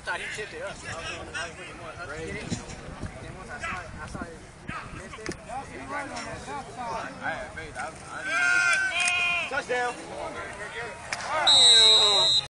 I thought he tipped it up. I was on the night with him once. I get it. Then once I saw it, I saw it. Missed it. Right on that. side. I had faith. I, I didn't Touchdown.